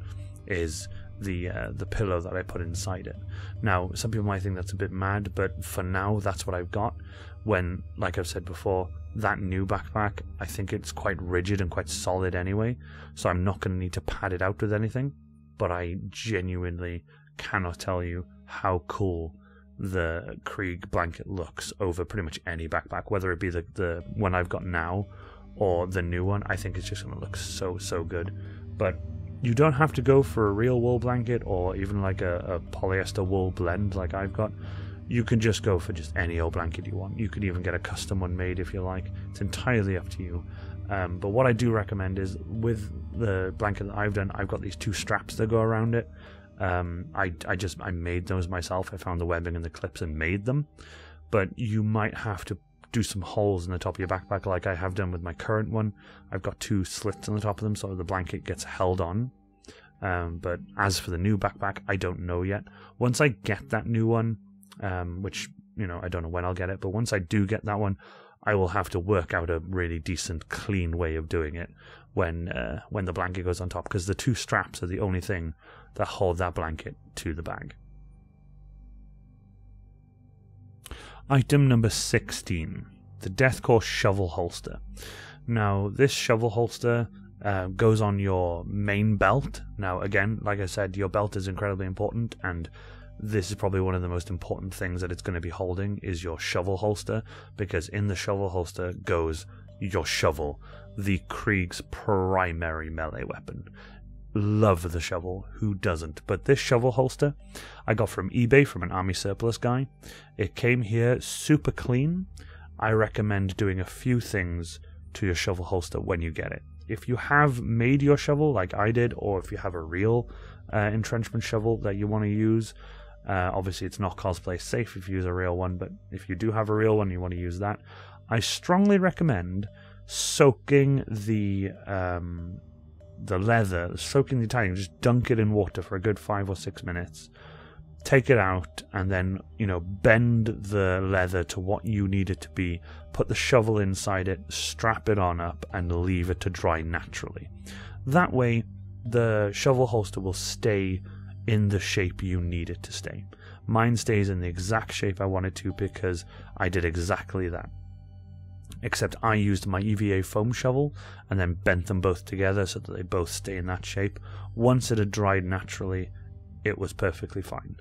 is the uh, the pillow that I put inside it. Now, some people might think that's a bit mad, but for now, that's what I've got. When, like I've said before, that new backpack, I think it's quite rigid and quite solid anyway, so I'm not going to need to pad it out with anything. But I genuinely cannot tell you how cool the Krieg blanket looks over pretty much any backpack, whether it be the, the one I've got now or the new one, I think it's just going to look so, so good. But you don't have to go for a real wool blanket or even like a, a, polyester wool blend like I've got. You can just go for just any old blanket you want. You could even get a custom one made if you like. It's entirely up to you. Um, but what I do recommend is with the blanket that I've done, I've got these two straps that go around it. Um, I, I just I made those myself. I found the webbing and the clips and made them. But you might have to do some holes in the top of your backpack like I have done with my current one. I've got two slits on the top of them so the blanket gets held on. Um, but as for the new backpack, I don't know yet. Once I get that new one, um, which, you know, I don't know when I'll get it, but once I do get that one, I will have to work out a really decent, clean way of doing it when uh, when the blanket goes on top, because the two straps are the only thing that hold that blanket to the bag. Item number 16 the Death Korps Shovel Holster. Now, this shovel holster uh, goes on your main belt. Now, again, like I said, your belt is incredibly important, and this is probably one of the most important things that it's going to be holding is your shovel holster, because in the shovel holster goes your shovel, the Krieg's primary melee weapon love the shovel. Who doesn't? But this shovel holster I got from eBay from an army surplus guy. It came here super clean. I recommend doing a few things to your shovel holster when you get it. If you have made your shovel like I did, or if you have a real uh, entrenchment shovel that you want to use, uh, obviously it's not cosplay safe if you use a real one, but if you do have a real one, you want to use that. I strongly recommend soaking the um, the leather, soaking the titanium, just dunk it in water for a good five or six minutes. Take it out and then, you know, bend the leather to what you need it to be. Put the shovel inside it, strap it on up, and leave it to dry naturally. That way, the shovel holster will stay in the shape you need it to stay. Mine stays in the exact shape I wanted to because I did exactly that except I used my EVA foam shovel and then bent them both together so that they both stay in that shape. Once it had dried naturally, it was perfectly fine.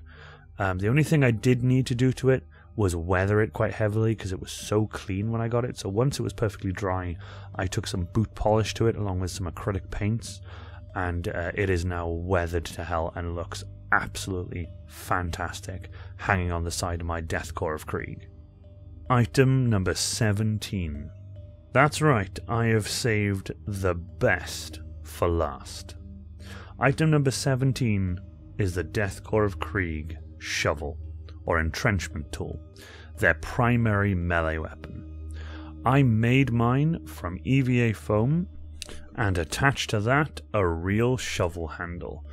Um, the only thing I did need to do to it was weather it quite heavily because it was so clean when I got it. So once it was perfectly dry, I took some boot polish to it along with some acrylic paints, and uh, it is now weathered to hell and looks absolutely fantastic hanging on the side of my Death Korps of Krieg. Item number 17. That's right, I have saved the best for last. Item number 17 is the Death Korps of Krieg shovel, or entrenchment tool, their primary melee weapon. I made mine from EVA foam and attached to that a real shovel handle,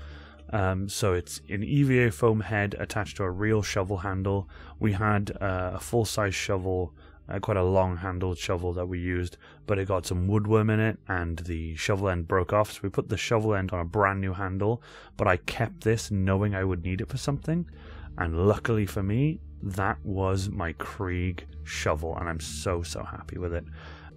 um, so it's an EVA foam head attached to a real shovel handle. We had uh, a full size shovel, uh, quite a long handled shovel that we used, but it got some woodworm in it and the shovel end broke off. So we put the shovel end on a brand new handle, but I kept this knowing I would need it for something. And luckily for me, that was my Krieg shovel, and I'm so, so happy with it.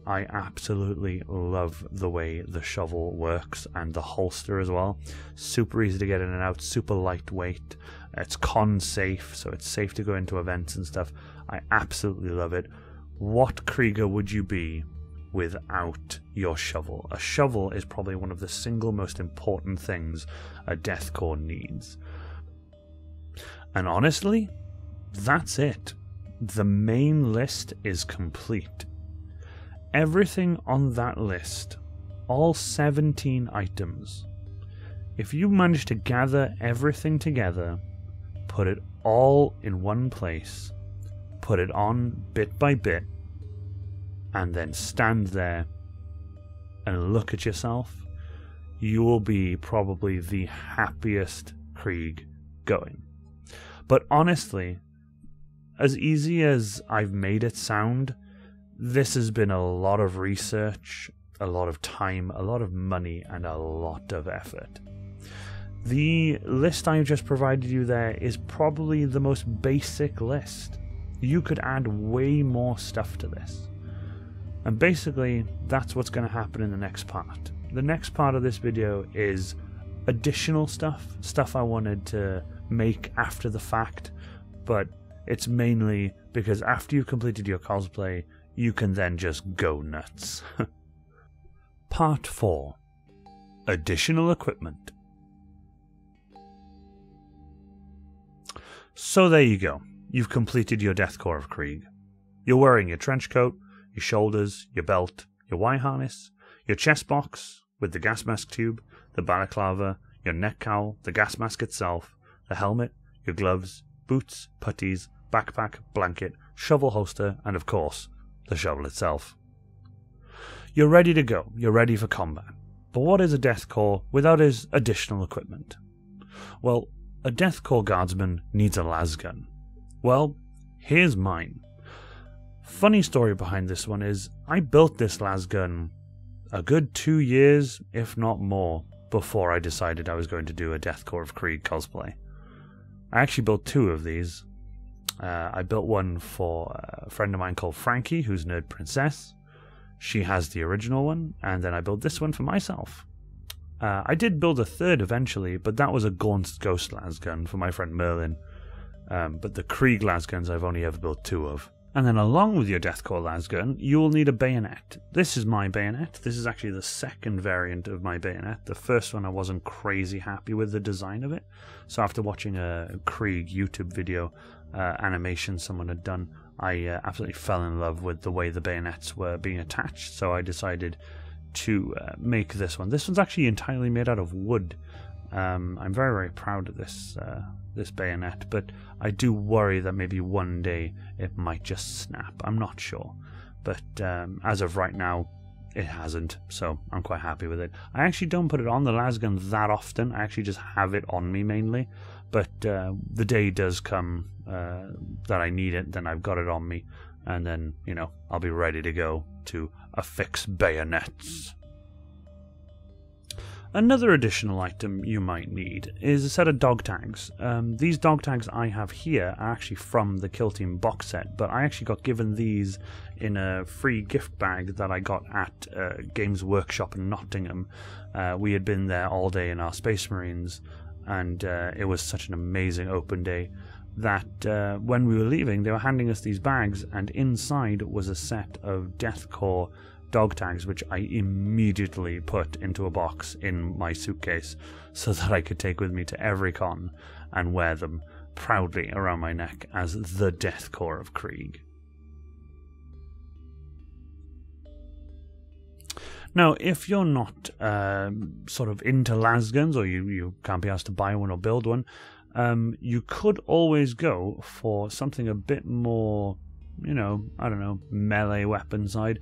I absolutely love the way the shovel works and the holster as well. Super easy to get in and out, super lightweight. It's con safe, so it's safe to go into events and stuff. I absolutely love it. What Krieger would you be without your shovel? A shovel is probably one of the single most important things a Death Korps needs. And honestly, that's it. The main list is complete everything on that list all 17 items. If you manage to gather everything together, put it all in one place, put it on bit by bit, and then stand there and look at yourself, you will be probably the happiest Krieg going. But honestly, as easy as I've made it sound, this has been a lot of research, a lot of time, a lot of money, and a lot of effort. The list I've just provided you there is probably the most basic list. You could add way more stuff to this. And basically, that's what's going to happen in the next part. The next part of this video is additional stuff, stuff I wanted to make after the fact, but it's mainly because after you've completed your cosplay, you can then just go nuts. part 4 Additional Equipment. So there you go. You've completed your death Deathcore of Krieg. You're wearing your trench coat, your shoulders, your belt, your Y harness, your chest box with the gas mask tube, the balaclava, your neck cowl, the gas mask itself, the helmet, your gloves, boots, puttees, backpack, blanket, shovel holster, and of course, the shovel itself. You're ready to go, you're ready for combat. But what is a Death Korps without his additional equipment? Well, a Death Korps guardsman needs a lasgun. Well, here's mine. Funny story behind this one is I built this lasgun a good two years, if not more, before I decided I was going to do a Death Korps of Krieg cosplay. I actually built two of these. Uh, I built one for a friend of mine called Frankie, who's Nerd Princess. She has the original one, and then I built this one for myself. Uh, I did build a third eventually, but that was a Gaunt's Ghost lasgun for my friend Merlin. Um, but the Krieg lasguns I've only ever built two of. And then along with your Death Korps lasgun, you will need a bayonet. This is my bayonet. This is actually the second variant of my bayonet. The first one I wasn't crazy happy with the design of it. So after watching a Krieg YouTube video uh, animation someone had done, I uh, absolutely fell in love with the way the bayonets were being attached. So I decided to uh, make this one. This one's actually entirely made out of wood. Um, I'm very, very proud of this uh, this bayonet, but I do worry that maybe one day it might just snap. I'm not sure, but um, as of right now, it hasn't, so I'm quite happy with it. I actually don't put it on the lasgun that often. I actually just have it on me mainly, but uh, the day does come uh, that I need it, then I've got it on me, and then you know I'll be ready to go to affix bayonets. Another additional item you might need is a set of dog tags. Um, these dog tags I have here are actually from the Kill Team box set, but I actually got given these in a free gift bag that I got at uh, Games Workshop in Nottingham. Uh, we had been there all day in our Space Marines, and uh, it was such an amazing open day that uh, when we were leaving, they were handing us these bags, and inside was a set of Death Korps dog tags, which I immediately put into a box in my suitcase so that I could take with me to every con and wear them proudly around my neck as the Death Korps of Krieg. Now, if you're not um, sort of into lasguns or you, you can't be asked to buy one or build one, um, you could always go for something a bit more, you know, I don't know, melee weapon side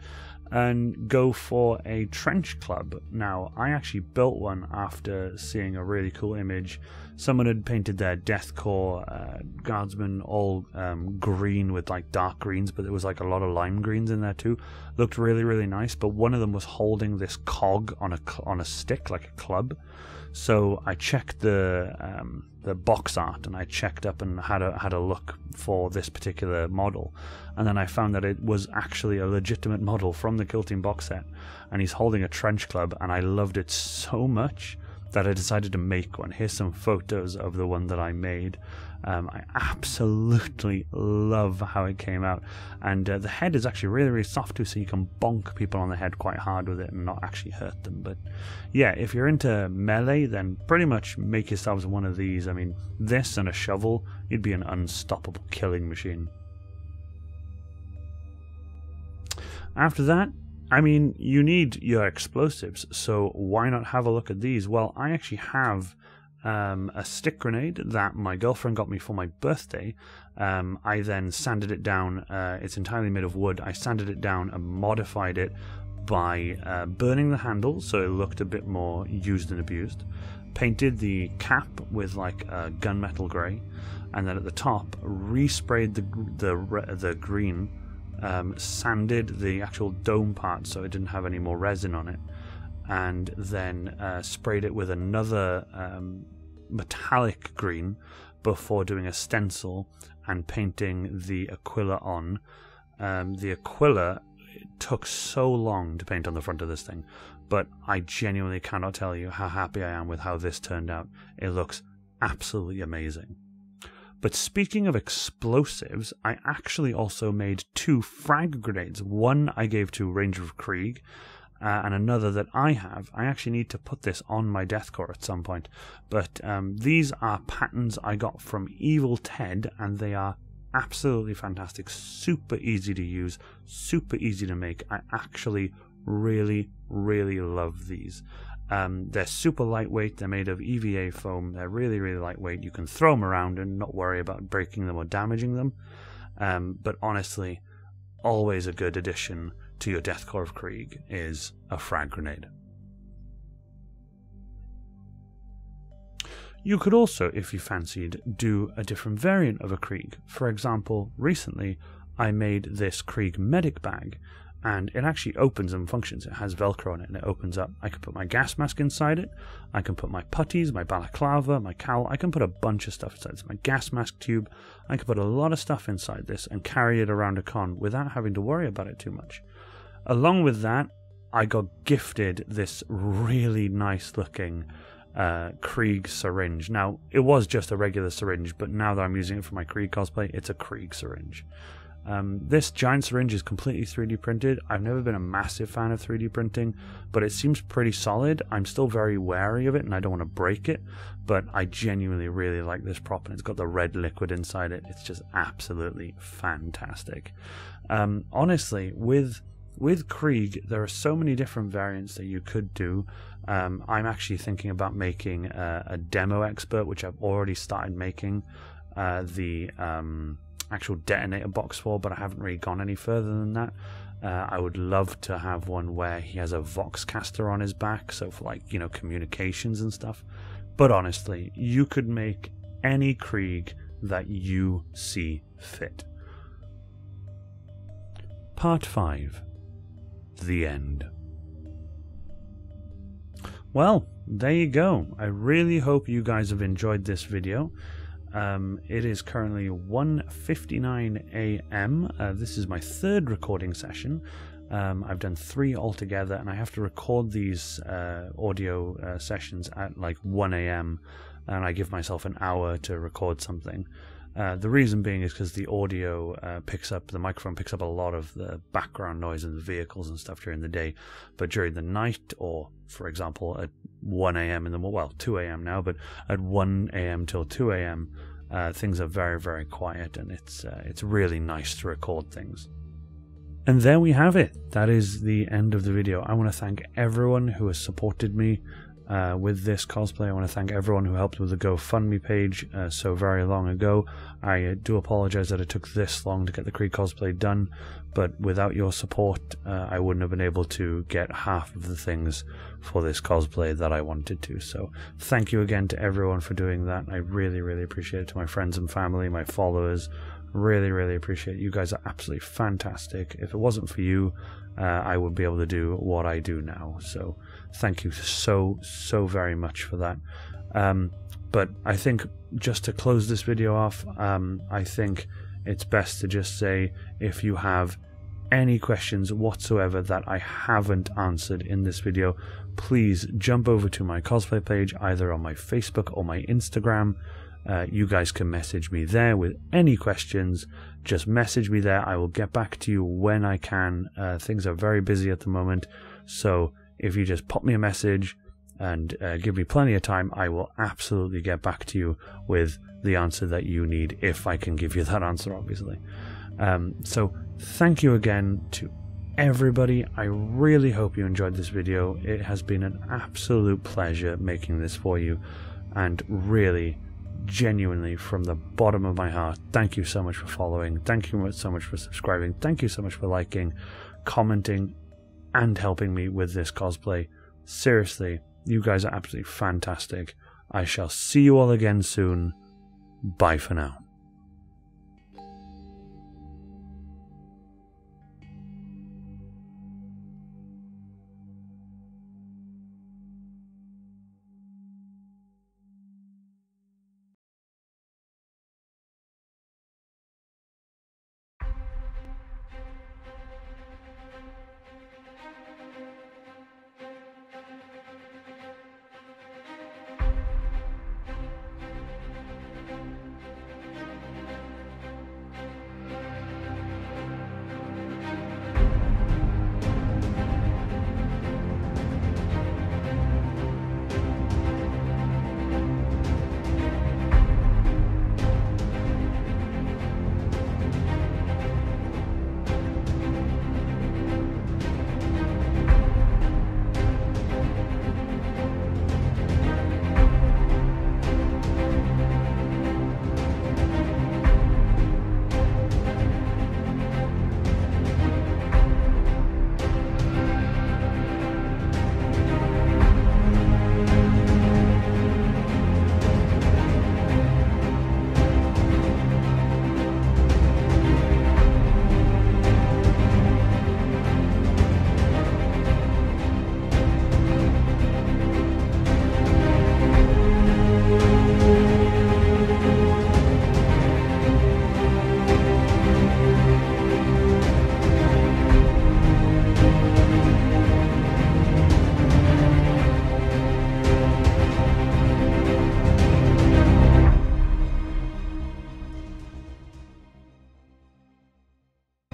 and go for a trench club. Now, I actually built one after seeing a really cool image. Someone had painted their Death Korps uh, guardsmen all um, green with like dark greens, but there was like a lot of lime greens in there too. Looked really, really nice. But one of them was holding this cog on a on a stick like a club. So I checked the um, the box art and I checked up and had a had a look for this particular model, and then I found that it was actually a legitimate model from the Kill Team box set, and he's holding a trench club, and I loved it so much that I decided to make one. Here's some photos of the one that I made. Um, I absolutely love how it came out, and uh, the head is actually really, really soft too, so you can bonk people on the head quite hard with it and not actually hurt them. But yeah, if you're into melee, then pretty much make yourselves one of these. I mean, this and a shovel, you'd be an unstoppable killing machine. After that, I mean, you need your explosives, so why not have a look at these? Well, I actually have um, a stick grenade that my girlfriend got me for my birthday. Um, I then sanded it down. Uh, it's entirely made of wood. I sanded it down and modified it by uh, burning the handle so it looked a bit more used and abused. Painted the cap with like a gunmetal grey, and then at the top resprayed the the the green, um, sanded the actual dome part so it didn't have any more resin on it, and then uh, sprayed it with another um, metallic green before doing a stencil and painting the Aquila on. Um, the Aquila took so long to paint on the front of this thing, but I genuinely cannot tell you how happy I am with how this turned out. It looks absolutely amazing. But speaking of explosives, I actually also made two frag grenades. One I gave to Ranger of Krieg, uh, and another that I have. I actually need to put this on my Death Korps at some point. But um, these are patterns I got from Evil Ted, and they are absolutely fantastic, super easy to use, super easy to make. I actually really, really love these. Um, they're super lightweight. They're made of EVA foam. They're really, really lightweight. You can throw them around and not worry about breaking them or damaging them. Um, but honestly, always a good addition to your Death Korps of Krieg is a frag grenade. You could also, if you fancied, do a different variant of a Krieg. For example, recently I made this Krieg medic bag, and it actually opens and functions. It has Velcro on it and it opens up. I can put my gas mask inside it. I can put my puttees, my balaclava, my cowl. I can put a bunch of stuff inside. It's my gas mask tube. I can put a lot of stuff inside this and carry it around a con without having to worry about it too much. Along with that, I got gifted this really nice looking uh, Krieg syringe. Now, it was just a regular syringe, but now that I'm using it for my Krieg cosplay, it's a Krieg syringe. Um, this giant syringe is completely 3D printed. I've never been a massive fan of 3D printing, but it seems pretty solid. I'm still very wary of it and I don't want to break it, but I genuinely really like this prop and it's got the red liquid inside it. It's just absolutely fantastic. Um, honestly, with with Krieg, there are so many different variants that you could do. Um, I'm actually thinking about making a, a, demo expert, which I've already started making uh, the um, actual detonator box for, but I haven't really gone any further than that. Uh, I would love to have one where he has a vox caster on his back, so for like, you know, communications and stuff. But honestly, you could make any Krieg that you see fit. Part 5 the end. Well, there you go. I really hope you guys have enjoyed this video. Um, it is currently 1.59 a.m. Uh, this is my third recording session. Um, I've done three altogether, and I have to record these uh, audio uh, sessions at like 1 a.m. And I give myself an hour to record something. Uh, the reason being is because the audio uh, picks up, the microphone picks up a lot of the background noise in the vehicles and stuff during the day. But during the night, or for example, at 1 a.m. in the well, 2 a.m. now, but at 1 a.m. till 2 a.m., uh, things are very, very quiet, and it's uh, it's really nice to record things. And there we have it. That is the end of the video. I want to thank everyone who has supported me uh, with this cosplay. I want to thank everyone who helped with the GoFundMe page uh, so very long ago. I uh, do apologize that it took this long to get the Krieg cosplay done, but without your support, uh, I wouldn't have been able to get half of the things for this cosplay that I wanted to. So, thank you again to everyone for doing that. I really, really appreciate it. To my friends and family, my followers, really, really appreciate it. You guys are absolutely fantastic. If it wasn't for you, uh, I would be able to do what I do now. So, thank you so, so very much for that. Um, but I think just to close this video off, um, I think it's best to just say if you have any questions whatsoever that I haven't answered in this video, please jump over to my cosplay page either on my Facebook or my Instagram. Uh, you guys can message me there with any questions. Just message me there. I will get back to you when I can. Uh, things are very busy at the moment, so if you just pop me a message and uh, give me plenty of time, I will absolutely get back to you with the answer that you need, if I can give you that answer, obviously. Um, so, thank you again to everybody. I really hope you enjoyed this video. It has been an absolute pleasure making this for you, and really, genuinely, from the bottom of my heart, thank you so much for following. Thank you so much for subscribing. Thank you so much for liking, commenting, and helping me with this cosplay. Seriously, you guys are absolutely fantastic. I shall see you all again soon. Bye for now.